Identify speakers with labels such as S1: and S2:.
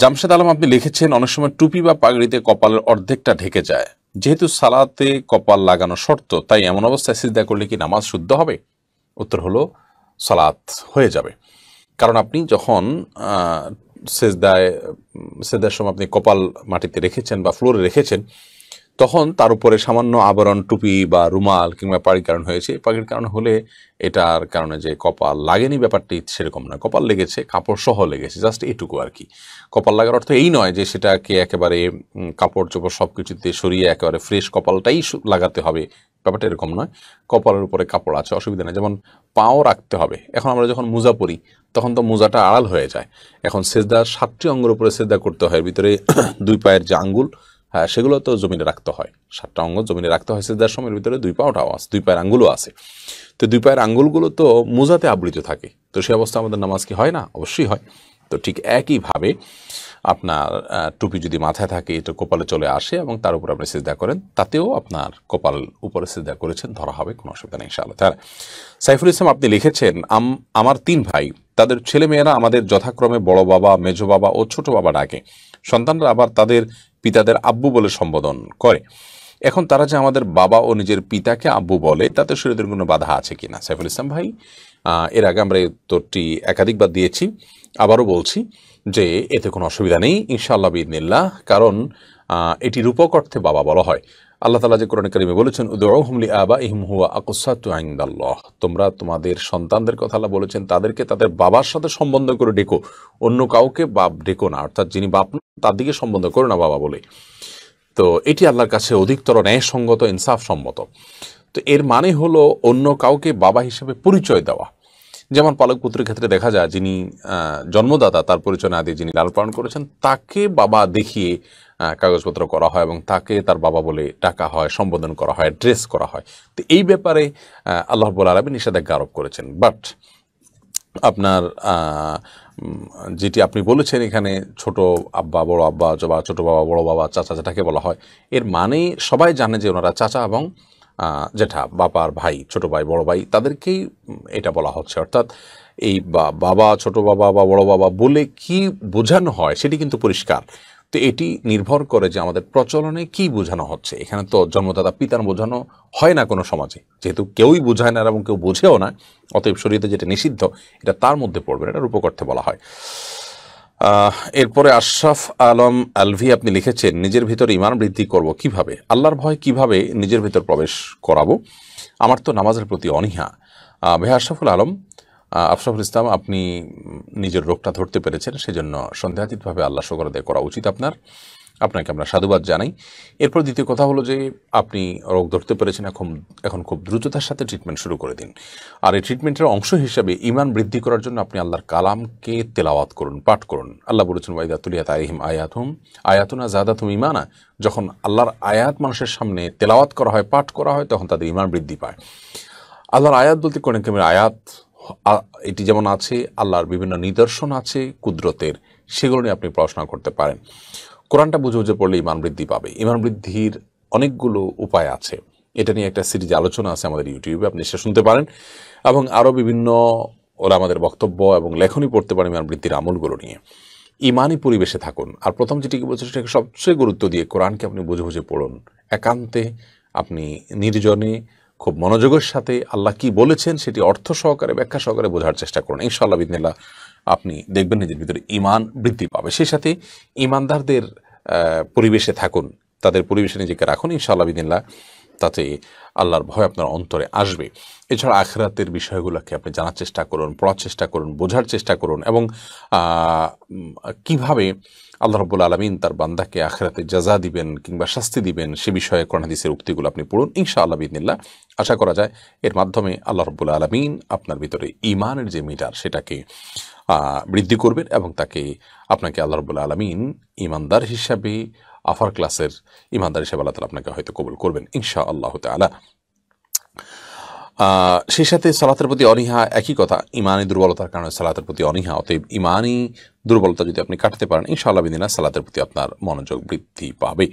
S1: জামশেদ আলম, আপনি লিখেছেন, অনেক সময় টুপি বা পাগড়িতে কপালের অর্ধেকটা ঢেকে যায়। যেহেতু সালাতে কপাল লাগানো শর্ত, তাই এমন অবস্থায় সিদ্ধা করলে কি নামাজ শুদ্ধ হবে? উত্তর হলো, সালাত হয়ে যাবে। কারণ আপনি যখন সেজদায় সেজদার সময় আপনি কপাল মাটিতে রেখেছেন বা ফ্লোরে রেখেছেন তখন তার উপরে সামান্য আবরণ টুপি বা রুমাল কিংবা পাড়ির কারণ হয়েছে। পাখির কারণ হলে এটার কারণে যে কপাল লাগেনি ব্যাপারটি সেরকম নয় কপাল লেগেছে কাপড় সহ লেগেছে, জাস্ট এইটুকু আর কি। কপাল লাগার অর্থ এই নয় যে সেটাকে একেবারে কাপড় চোপড় সব কিছুতে সরিয়ে একেবারে ফ্রেশ কপালটাই লাগাতে হবে। ব্যাপারটা এরকম নয়। কপালের উপরে কাপড় আছে, অসুবিধা নেই। যেমন পাও রাখতে হবে। এখন আমরা যখন মোজা পরি, তখন তো মোজাটা আড়াল হয়ে যায়। এখন সেজদার সাতটি অঙ্গের উপরে সেজদা করতে হয়। ভিতরে দুই পায়ের যে আঙ্গুল হ্যাঁ সেগুলো তো জমিনে রাখতে হয়। সাতটা অঙ্গ জমিনে রাখতে হয়, সেজদার সময়ের ভিতরে দুই পাওটাও আছে, দুই পায়ের আঙ্গুলও আছে। তো দুই পায়ের আঙ্গুলগুলো তো মোজাতে আবৃত থাকে। তো সেই অবস্থা আমাদের নামাজ কি হয় না? অবশ্যই হয়। তো ঠিক একইভাবে আপনার টুপি যদি মাথায় থাকে, এটা কপালে চলে আসে এবং তার উপর আপনি সিজদা করেন, তাতেও আপনার কপাল উপরে সিজদা করেছেন, ধরা হবে, কোনো অসুবিধা নেই, ইনশাআল্লাহ। তাহলে সাইফুল ইসলাম আপনি লিখেছেন, আম- আমার তিন ভাই, তাদের ছেলেমেয়েরা আমাদের যথাক্রমে বড় বাবা, মেজো বাবা ও ছোট বাবা ডাকে। সন্তানরা আবার তাদের পিতাদের আব্বু বলে সম্বোধন করে। এখন তারা যে আমাদের বাবা ও নিজের পিতাকে আব্বু বলে, তাতে শরীরের কোনো বাধা আছে কি না সাইফুল ইসলাম ভাই এর আগে আমরা এই উত্তরটি একাধিকবার দিয়েছি, আবারও বলছি যে এতে কোনো অসুবিধা নেই, ইনশাআল্লাহ বিদিনিল্লাহ কারণ এটি রূপক অর্থে বাবা বলা হয়। আল্লাহ তালা যে কোরআন কারিমে বলেছেন উদৌহমলি আবা ইহম হুয়া আকুসাতু তোমরা তোমাদের সন্তানদের কথা আল্লাহ বলেছেন, তাদেরকে তাদের বাবার সাথে সম্বন্ধ করে ডেকো। অন্য কাউকে বাপ ডেকো না, অর্থাৎ যিনি বাপ তার দিকে সম্বন্ধ করো না বাবা বলে। তো এটি আল্লাহর কাছে অধিকতর ন্যায়সঙ্গত ইনসাফ সম্মত তো এর মানে হলো অন্য কাউকে বাবা হিসেবে পরিচয় দেওয়া। যেমন পালক পুত্রের ক্ষেত্রে দেখা যায়, যিনি জন্মদাতা, তার পরিচয় না দিয়ে যিনি লালন পালন করেছেন, তাকে বাবা দেখিয়ে কাগজপত্র করা হয় এবং তাকে তার বাবা বলে ডাকা হয়, সম্বোধন করা হয় ড্রেস করা হয়। তো এই ব্যাপারে আল্লাহ বল আলমী নিষেধাজ্ঞা আরোপ করেছেন। বাট আপনার যেটি আপনি বলেছেন এখানে ছোট আব্বা, বড় আব্বা, বা ছোট বাবা, বড় বাবা, চাচা যেটাকে বলা হয়, এর মানে সবাই জানে যে ওনারা চাচা এবং জেঠা বাবার ভাই, ছোট ভাই, বড় ভাই, তাদেরকেই এটা বলা হচ্ছে। অর্থাৎ এই বাবা, ছোট বাবা বা বড় বাবা বলে কি বোঝানো হয় সেটি কিন্তু পরিষ্কার। তো এটি নির্ভর করে যে আমাদের প্রচলনে কি বোঝানো হচ্ছে। এখানে তো জন্মদাতা পিতার বোঝানো হয় না কোনো সমাজে। যেহেতু কেউই বোঝায় না এবং কেউ বোঝেও না, অতএব শরীরে যেটা নিষিদ্ধ, এটা তার মধ্যে পড়বে, এটা রূপকর্থে বলা হয়। এরপরে আশরাফ আলম আলভি আপনি লিখেছেন, নিজের ভিতর ইমান বৃদ্ধি করব কীভাবে? আল্লাহর ভয় কীভাবে নিজের ভিতর প্রবেশ করাবো? আমার তো নামাজের প্রতি অনীহা। ভাই আশরাফুল আলম আশরাফুল ইসলাম, আপনি নিজের রোগটা ধরতে পেরেছেন, সেজন্য সন্দেহাতীতভাবে আল্লাহ শকর আদায় করা উচিত আপনার। আপনাকে আমরা সাধুবাদ জানাই। এরপর দ্বিতীয় কথা হলো যে, আপনি রোগ ধরতে পেরেছেন, এখন এখন খুব দ্রুততার সাথে ট্রিটমেন্ট শুরু করে দিন। আর এই ট্রিটমেন্টের অংশ হিসাবে ইমান বৃদ্ধি করার জন্য আপনি আল্লাহর কালামকে তেলাওয়াত করুন, পাঠ করুন। আল্লাহ বলেছেন ওয়াইদাতুলিয়াত আইহিম আয়াতুম, আয়াতুনা জাদাতুম ইমানা যখন আল্লাহর আয়াত মানুষের সামনে তেলাওয়াত করা হয়, পাঠ করা হয়, তখন তাদের ইমান বৃদ্ধি পায়। আল্লাহর আয়াত বলতে কোরআন কারিমের আয়াত এটি যেমন আছে, আল্লাহর বিভিন্ন নিদর্শন আছে, কুদরতের, সেগুলো নিয়ে আপনি পড়াশোনা করতে পারেন। কোরআনটা বুঝে বুঝে পড়লে ইমান বৃদ্ধি পাবে। ইমান বৃদ্ধির অনেকগুলো উপায় আছে। এটা নিয়ে একটা সিরিজ আলোচনা আছে আমাদের ইউটিউবে, আপনি সে শুনতে পারেন। এবং আরও বিভিন্ন ওরা আমাদের বক্তব্য এবং লেখনী পড়তে পারেন ইমান বৃদ্ধির আমলগুলো নিয়ে। ইমানই পরিবেশে থাকুন। আর প্রথম যেটিকে বলছে, সেটাকে সবচেয়ে গুরুত্ব দিয়ে কোরআনকে আপনি বুঝে বুঝে পড়ুন। একান্তে আপনি নির্জনে খুব মনোযোগের সাথে আল্লাহ কি বলেছেন সেটি অর্থ সহকারে, ব্যাখ্যা সহকারে বোঝার চেষ্টা করুন। ইনশাআল্লাহ বিদিনিল্লাহ আপনি দেখবেন নিজের ভিতরে ইমান বৃদ্ধি পাবে। সেই সাথে ইমানদারদের পরিবেশে থাকুন। তাদের পরিবেশে নিজেকে রাখুন। ইনশাআল্লাহ বিদিনিল্লাহ তাতে আল্লাহর ভয় আপনার অন্তরে আসবে। এছাড়া আখরাতের বিষয়গুলোকে আপনি জানার চেষ্টা করুন, পড়ার চেষ্টা করুন, বোঝার চেষ্টা করুন এবং কীভাবে আল্লাহ রব্বুল আলমিন তার বান্দাকে আখরাতে জাজা দিবেন কিংবা শাস্তি দিবেন সে বিষয়ে কোরআন হাদিসের উক্তিগুলো আপনি পড়ুন। ইনশা আল্লাহ বিদিনিল্লাহ আশা করা যায় এর মাধ্যমে আল্লাহ রব্বুল আলমিন আপনার ভিতরে ইমানের যে মিটার সেটাকে বৃদ্ধি করবেন এবং তাকে আপনাকে আল্লাহ রব্বুল আলমিন ইমানদার হিসাবে আফার ক্লাসের ইমানদার সেবা আল্লাহ তালা আপনাকে হয়তো কবুল করবেন ইনশা আল্লাহ তালা সেই সাথে সালাতের প্রতি অনীহা একই কথা, ইমানি দুর্বলতার কারণে সালাতের প্রতি অনীহা, অতএব ইমানি দুর্বলতা যদি আপনি কাটতে পারেন, ইনশাআল্লাহ বিদিনা সালাতের প্রতি আপনার মনোযোগ বৃদ্ধি পাবে।